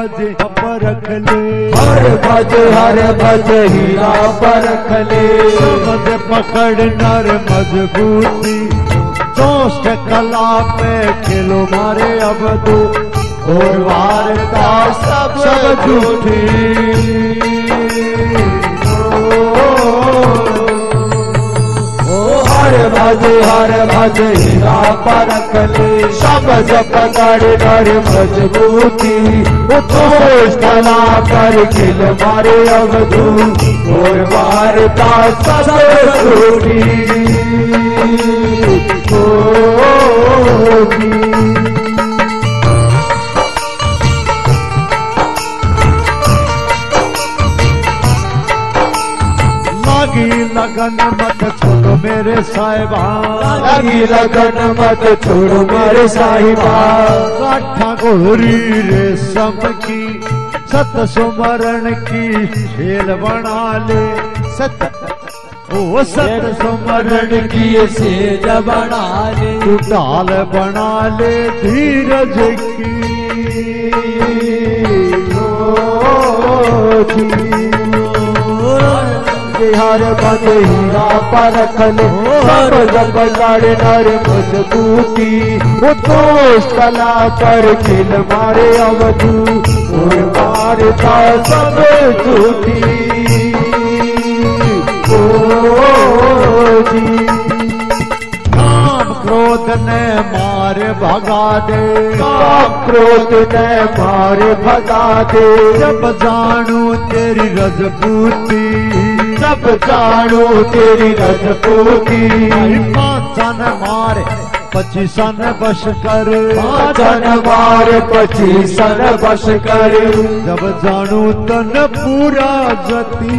भज परख ले। हर भज हर भज हीरा परख ले। समझ पकड़ नर मजबूती। दोस्त कला पे खेलो मारे अब दो और वारता सब सब झूठी। भज, हर भज, हीरा परख ले। सब जप कर मजबूती उठो स्थला कर, खिल मारे अवधू। और वारता सब झूठी ओ लगन मत छोड़ो मेरे साहिबा लगी लगन मत छोड़ो मेरे साहिबा काठा गोरी रेशम की सत सुमरण की खेल बना ले। सत ओ सत सुमरण की की सेज बना ले। तू डाल बना ले धीरज की। बिहार बद हीरा ले। सब जब गाड़े नर मजबूती उतोष कला पर खिल मारे अवधू। और मारता सब झूठी। ओ, जी। काम क्रोध ने मार भगा दे। क्रोध ने मारे भगा दे। जब जानू तेरी रजपूती जब जानो तेरी रजपूती पाचन मारे पचीसन बस कर। पाचन मार पचीसन बस कर। जब जानू तन पूरा जती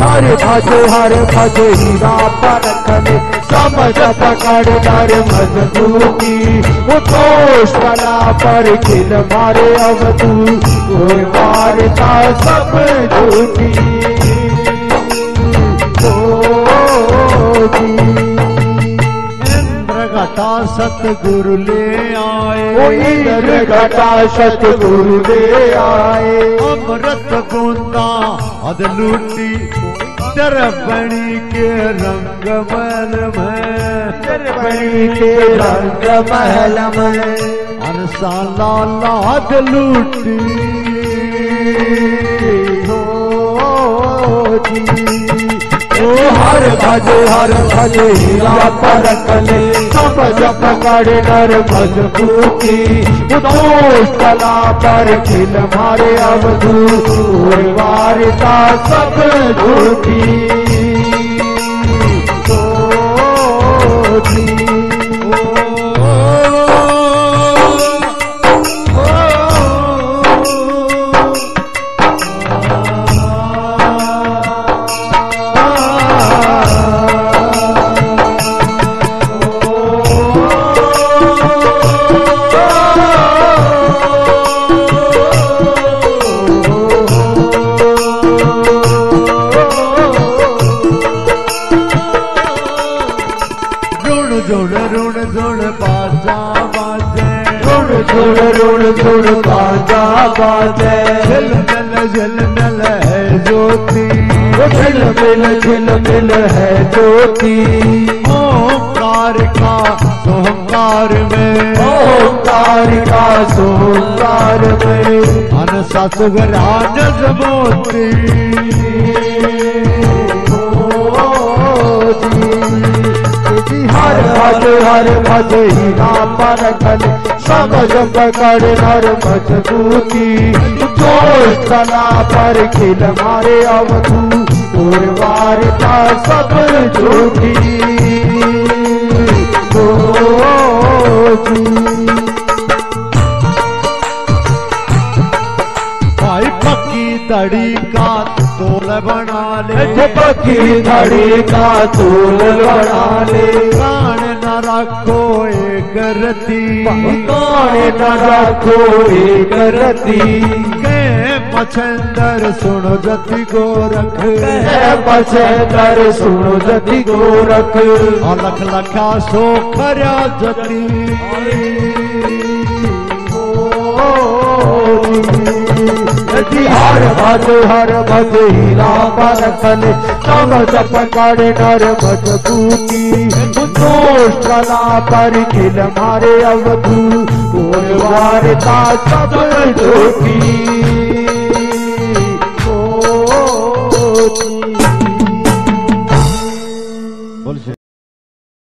हर भज हर भज हीरा परखने समझ पकड़ डर मजबूती उतोष कला पर खिल मारे अवधू और मारता सब झूठी ओ जी घटा सतगुरु ले आए। इंद्र घटा सतगुरु दे आए। अमृत बूंदा अद लूटी दरबणी के रंग महल में। दरबणी के रंग महल में। अनसा लाला अद लूटी। ओ हर भज हर भज, हीरा पर कले सब जप कर नर पूती उदोष कला पर खिल मारे अवधू। दूर वारता सब झूठी है ज्योति झिल मिल है ज्योति ओंकार का सोहकार में ओंकार का सोमकार में अन सतगरान जमोती हर भज हर भज हीरा पर गल सब जब कर नर मजबूती। जोश कला पर खिल मारे अब तू वारता सब झूठी। का तोल बना ले पकी धड़ी का तूल बना ले प्राण न रखो एक रति काने न रखो एक रति के मछंदर सुनो जति गोरख है बसे सुनो जति गोरख अलख लखा सो खरा जति यदि हर भज हर भज, हीरा पर कल जप कर नर मजबूती दोष कला पर खिल मारे अवधू। वारता सब जोती